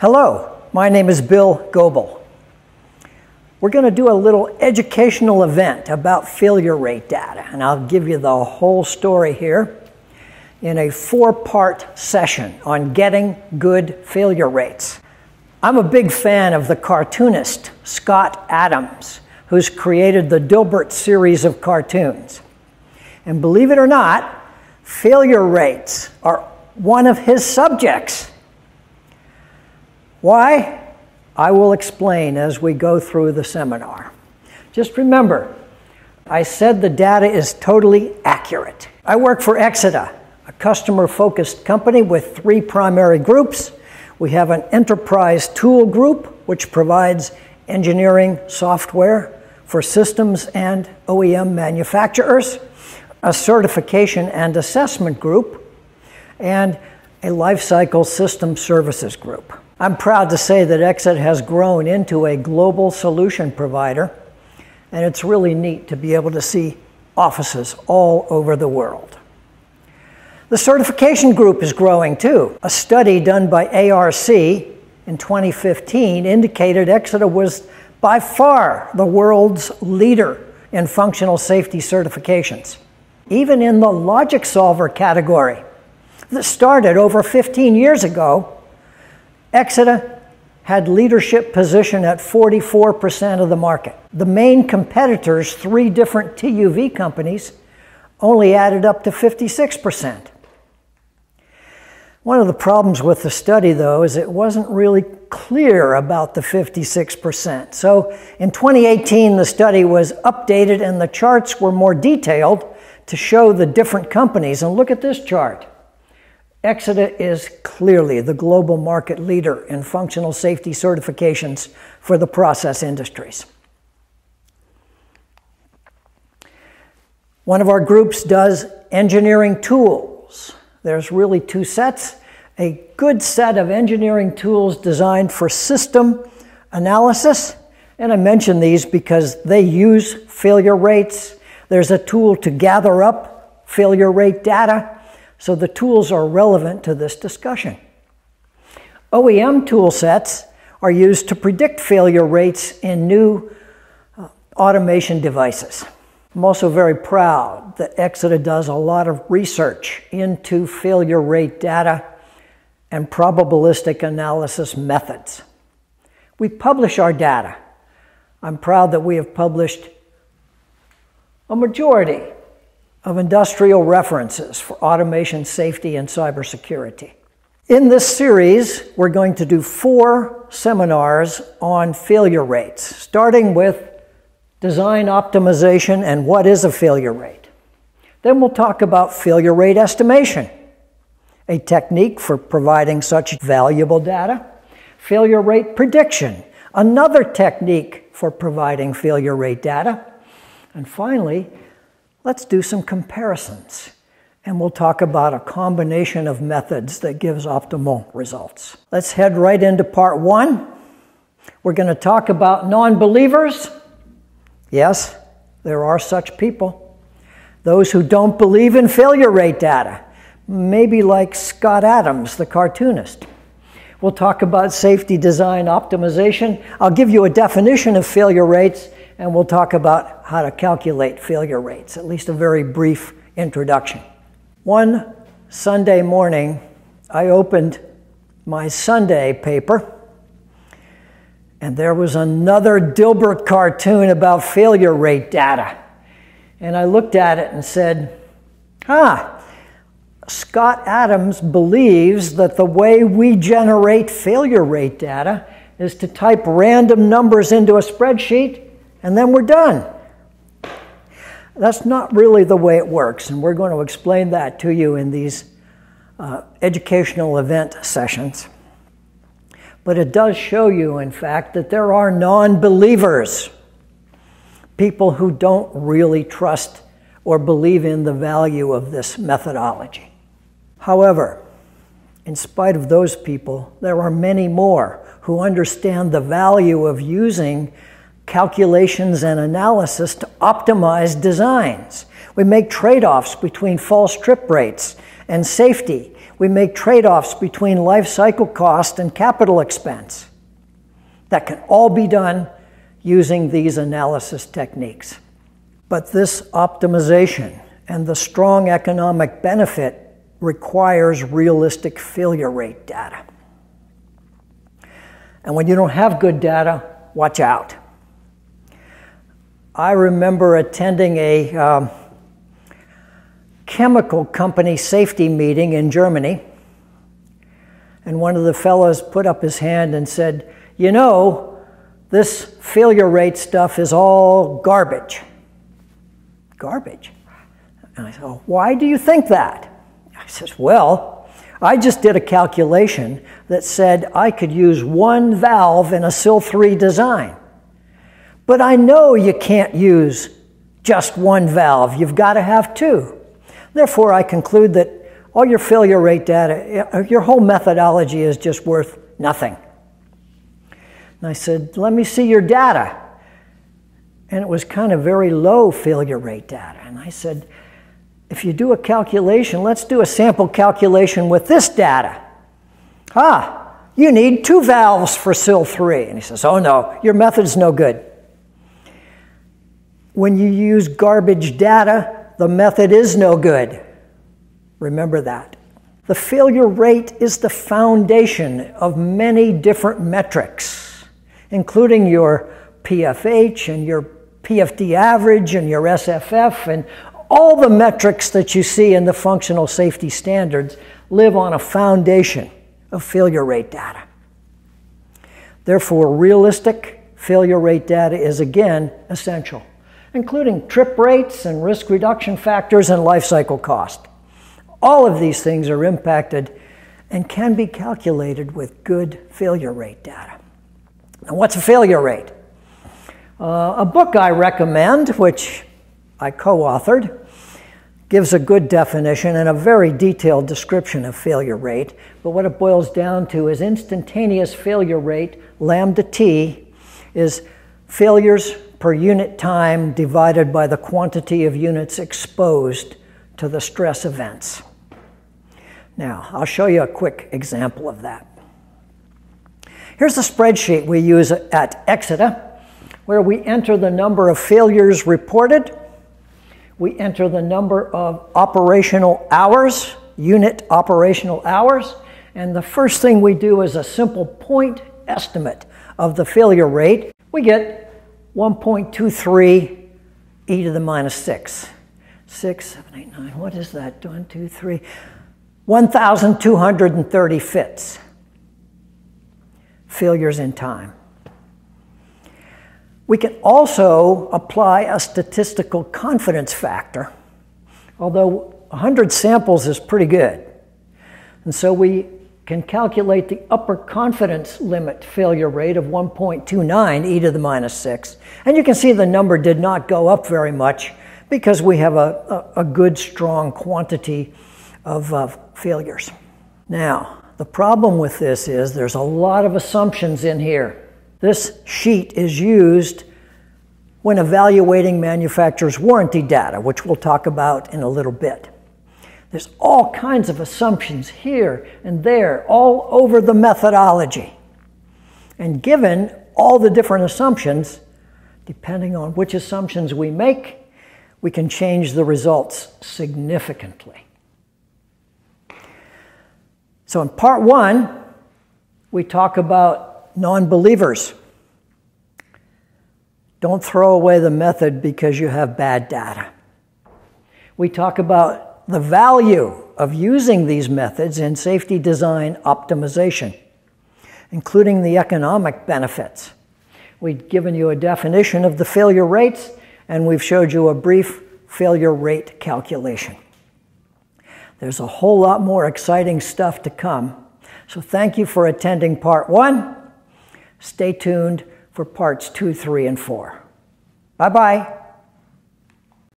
Hello, my name is Bill Goble. We're going to do a little educational event about failure rate data, and I'll give you the whole story here in a four part session on getting good failure rates. I'm a big fan of the cartoonist Scott Adams, who's created the Dilbert series of cartoons. And believe it or not, failure rates are one of his subjects. Why? I will explain as we go through the seminar. Just remember, I said the data is totally accurate. I work for Exida, a customer focused company with three primary groups. We have an enterprise tool group, which provides engineering software for systems and OEM manufacturers, a certification and assessment group, and a lifecycle system services group. I'm proud to say that Exida has grown into a global solution provider, and it's really neat to be able to see offices all over the world. The certification group is growing too. A study done by ARC in 2015 indicated Exida was by far the world's leader in functional safety certifications. Even in the logic solver category that started over 15 years ago, Exida had leadership position at 44% of the market. The main competitors, three different TUV companies, only added up to 56%. One of the problems with the study, though, is it wasn't really clear about the 56%. So in 2018, the study was updated and the charts were more detailed to show the different companies. And look at this chart. Exida is clearly the global market leader in functional safety certifications for the process industries. One of our groups does engineering tools. There's really two sets. A good set of engineering tools designed for system analysis. And I mention these because they use failure rates. There's a tool to gather up failure rate data so the tools are relevant to this discussion. OEM tool sets are used to predict failure rates in new uh, automation devices. I'm also very proud that Exida does a lot of research into failure rate data and probabilistic analysis methods. We publish our data. I'm proud that we have published a majority of industrial references for automation, safety, and cybersecurity. In this series, we're going to do four seminars on failure rates, starting with design optimization and what is a failure rate. Then we'll talk about failure rate estimation, a technique for providing such valuable data. Failure rate prediction, another technique for providing failure rate data. And finally, Let's do some comparisons. And we'll talk about a combination of methods that gives optimal results. Let's head right into part one. We're going to talk about non believers. Yes, there are such people. Those who don't believe in failure rate data, maybe like Scott Adams, the cartoonist. We'll talk about safety design optimization. I'll give you a definition of failure rates and we'll talk about how to calculate failure rates, at least a very brief introduction. One Sunday morning, I opened my Sunday paper, and there was another Dilbert cartoon about failure rate data. And I looked at it and said, ah, Scott Adams believes that the way we generate failure rate data is to type random numbers into a spreadsheet and then we're done. That's not really the way it works, and we're going to explain that to you in these uh, educational event sessions. But it does show you, in fact, that there are non believers, people who don't really trust or believe in the value of this methodology. However, in spite of those people, there are many more who understand the value of using calculations and analysis to optimize designs. We make trade offs between false trip rates and safety. We make trade offs between life cycle cost and capital expense. That can all be done using these analysis techniques. But this optimization and the strong economic benefit requires realistic failure rate data. And when you don't have good data, watch out. I remember attending a um, chemical company safety meeting in Germany, and one of the fellows put up his hand and said, You know, this failure rate stuff is all garbage. Garbage. And I said, oh, Why do you think that? I says, Well, I just did a calculation that said I could use one valve in a SIL 3 design. But I know you can't use just one valve, you've got to have two. Therefore, I conclude that all your failure rate data, uh, your whole methodology is just worth nothing. And I said, Let me see your data. And it was kind of very low failure rate data. And I said, If you do a calculation, let's do a sample calculation with this data. Ah, you need two valves for SIL 3. And he says, Oh no, your method's no good. When you use garbage data, the method is no good. Remember that. The failure rate is the foundation of many different metrics, including your PFH and your PFD average and your SFF and all the metrics that you see in the functional safety standards live on a foundation of failure rate data. Therefore, realistic failure rate data is again essential including trip rates and risk reduction factors and life cycle cost. All of these things are impacted and can be calculated with good failure rate data. Now, what's a failure rate? Uh, a book I recommend, which I co authored, gives a good definition and a very detailed description of failure rate. But what it boils down to is instantaneous failure rate, lambda t, is failures per unit time divided by the quantity of units exposed to the stress events. Now, I'll show you a quick example of that. Here's the spreadsheet we use at Exida, where we enter the number of failures reported, we enter the number of operational hours, unit operational hours, and the first thing we do is a simple point estimate of the failure rate. We get 1.23 e to the minus 6. 6, 7, 8, 9. What is that? 1, 2, 3. 1,230 fits. Failures in time. We can also apply a statistical confidence factor, although 100 samples is pretty good. And so we can calculate the upper confidence limit failure rate of 1.29 e to the minus 6. And you can see the number did not go up very much because we have a, a, a good, strong quantity of failures. Now, the problem with this is there's a lot of assumptions in here. This sheet is used when evaluating manufacturer's warranty data, which we'll talk about in a little bit. There's all kinds of assumptions here and there, all over the methodology. And given all the different assumptions, depending on which assumptions we make, we can change the results significantly. So, in part one, we talk about non believers. Don't throw away the method because you have bad data. We talk about the value of using these methods in safety design optimization, including the economic benefits. We've given you a definition of the failure rates, and we've showed you a brief failure rate calculation. There's a whole lot more exciting stuff to come. So thank you for attending part one. Stay tuned for parts two, three, and four. Bye bye.